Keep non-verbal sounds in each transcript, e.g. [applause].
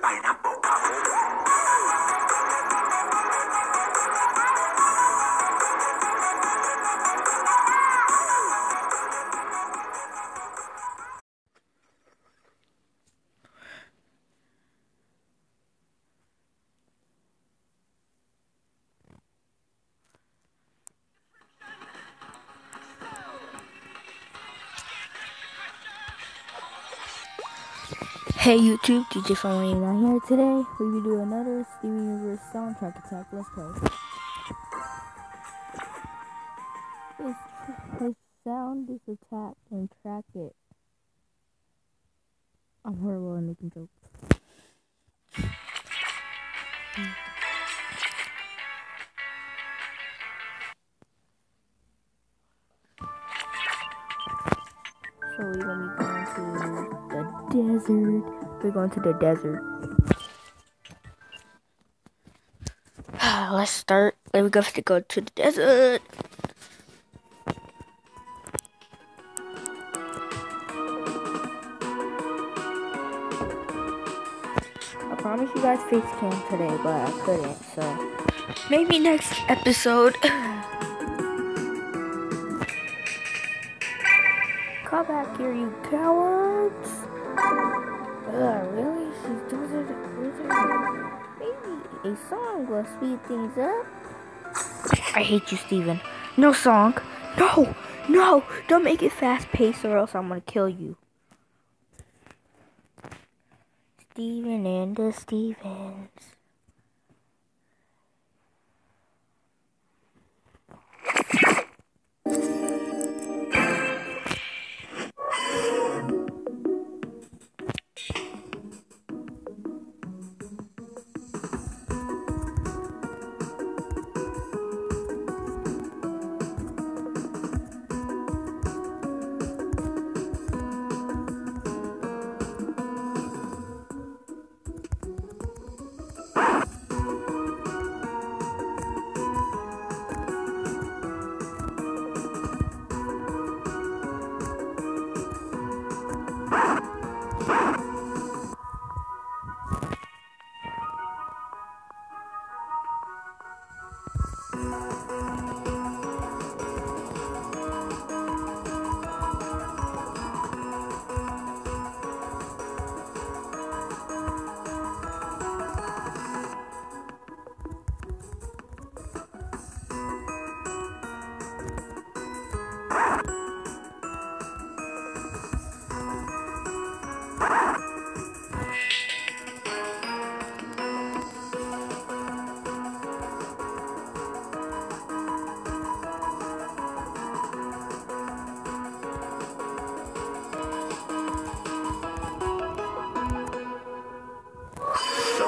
ไปนะโปะเขา Hey YouTube, DJ Phone here. Today we will do another Steven Universe soundtrack attack. Let's. His, his sound is attack and track it. I'm horrible at making jokes. So we're gonna be going to the desert. We're going to the desert. [sighs] Let's start. We're going to go to the desert. I promise you guys face cam today, but I couldn't. So maybe next episode. [laughs] Come back here, you cowards! Ugh, really? She's doing it. Maybe a song will speed things up. I hate you, Steven. No song. No! No! Don't make it fast paced or else I'm gonna kill you. Steven and the Stevens.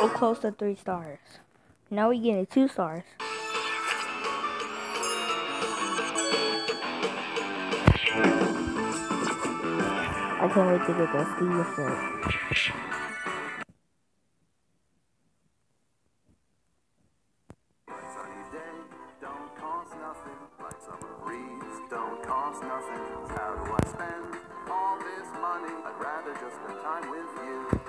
So close to three stars. Now we getting two stars. I can't wait to get that Steve money? I'd rather just spend time with you.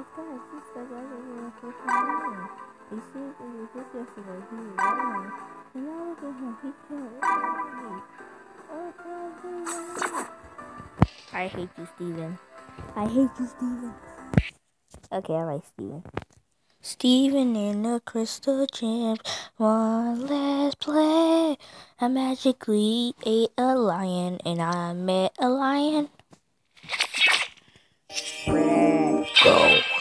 That's that, she said I was in the first time. He said it was just yesterday. He was lying. And now look at him. He can't wait. Oh, God, I hate you, Steven. I hate you, Steven. Okay, I like Steven. Steven in the crystal gem. One last play. I magically ate a lion and I met a lion. Go.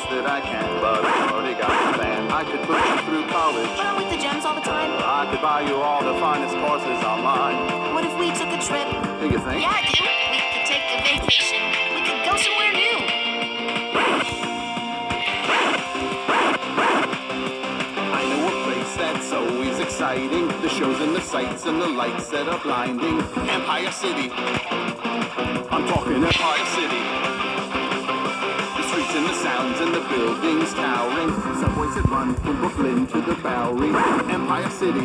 Guess that I can, but I already got a plan. I could put you through college. But I'm with the gems all the time. I could buy you all the finest horses online. What if we took a trip? Do you think? Yeah, I do. We could take a vacation. We could go somewhere new. I know a place that's always exciting. The shows and the sights and the lights that are blinding. Empire City. I'm talking Empire City. The and the sounds and the buildings towering. Subways that run from Brooklyn to the Bowery. Empire City.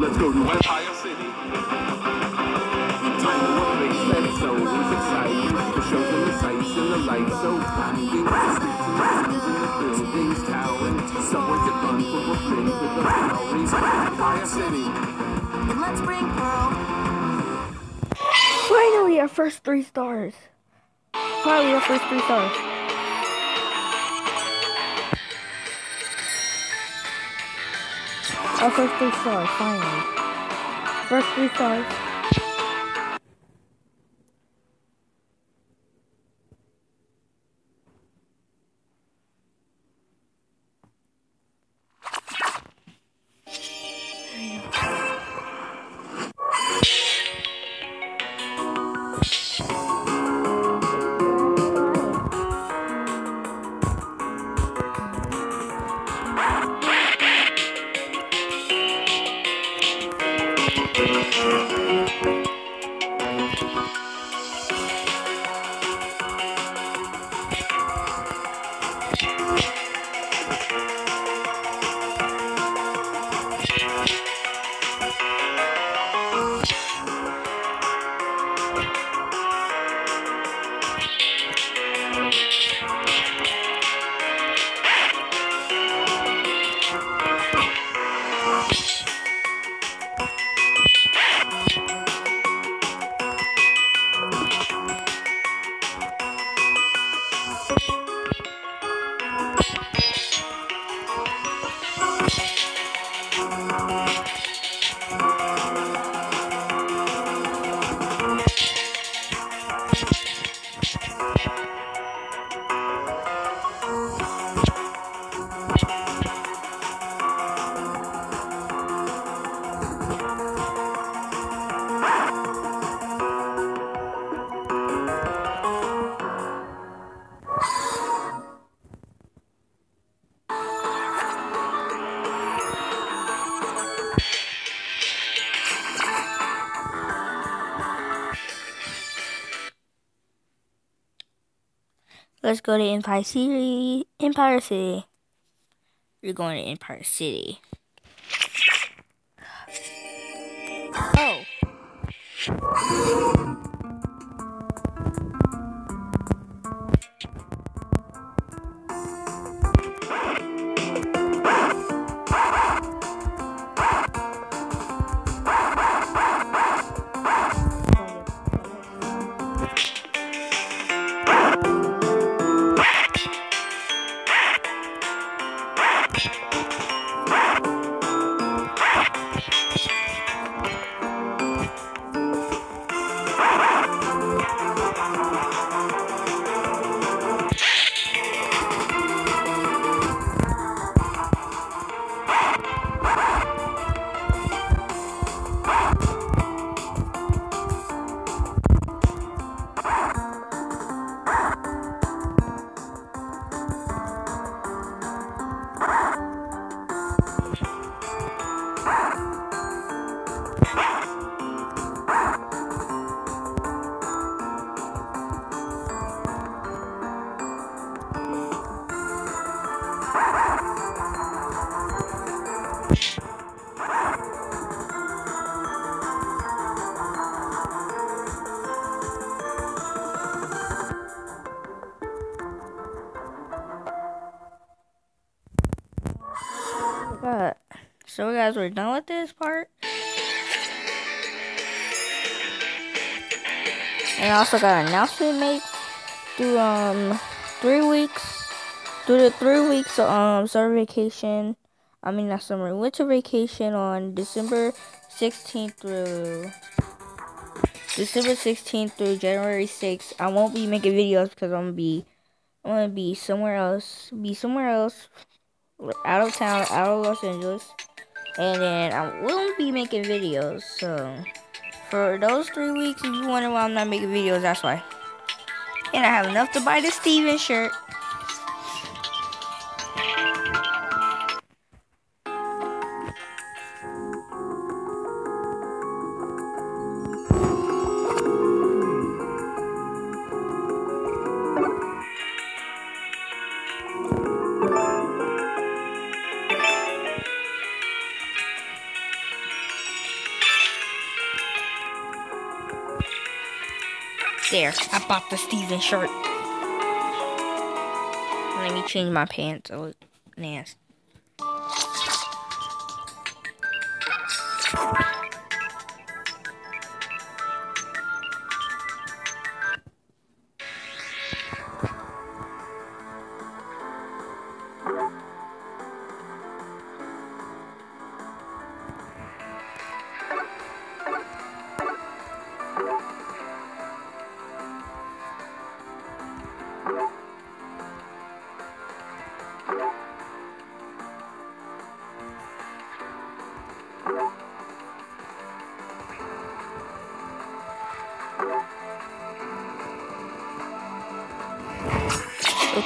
Let's go to Empire City. I know a place that's always exciting. The shows and the sights and the lights so blinding. The streets and the sounds and the buildings towering. Subways that run from Brooklyn to the Bowery. Empire City. And let's bring Pearl. Finally, our first three stars. Finally, our first three stars. Our first three stars, finally. First three stars. Let's go to Empire City. Empire City. We're going to Empire City. Oh. But guys, we're done with this part. And I also got an announcement made through um three weeks through the three weeks um summer vacation. I mean not summer winter vacation on December 16th through December 16th through January 6th. I won't be making videos because I'm gonna be I'm gonna be somewhere else. Be somewhere else out of town, out of Los Angeles. And then um, I won't be making videos. So for those three weeks, if you wonder why I'm not making videos, that's why. And I have enough to buy the Steven shirt. There, I bought the Steven shirt. Let me change my pants. I look nasty.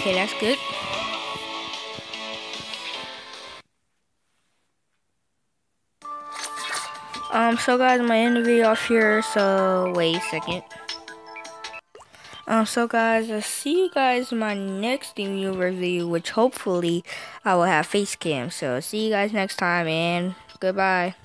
Okay, that's good. Um, so guys, gonna end the video off here, so wait a second. Um, so guys, I'll see you guys in my next review, which hopefully I will have face cam. So see you guys next time, and goodbye.